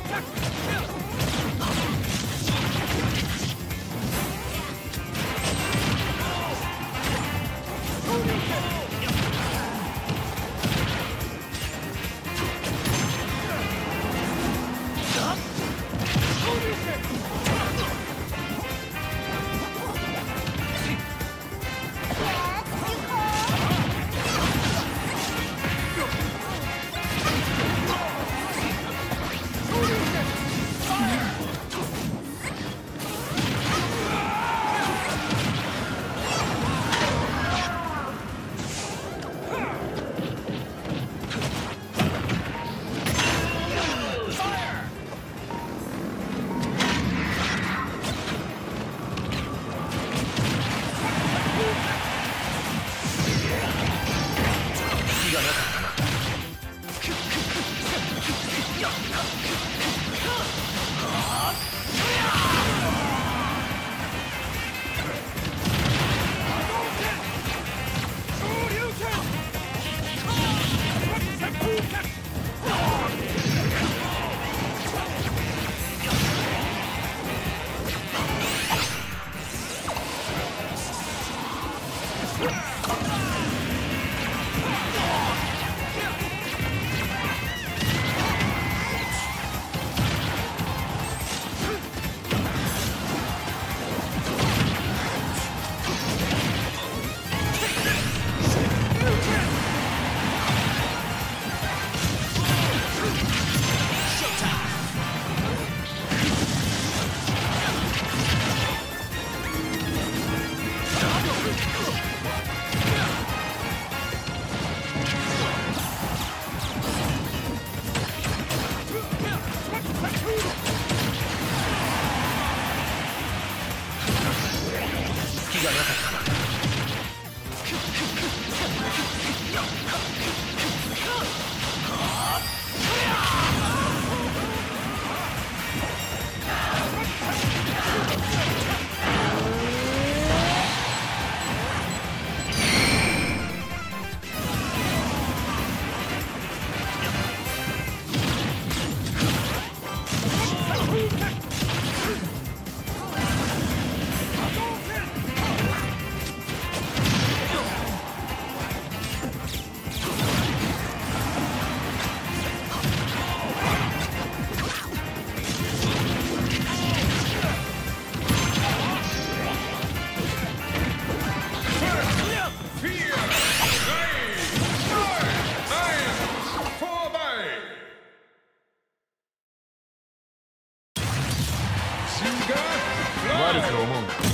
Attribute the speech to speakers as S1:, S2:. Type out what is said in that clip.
S1: Jackson. Oh! 隙がなかったな あると思う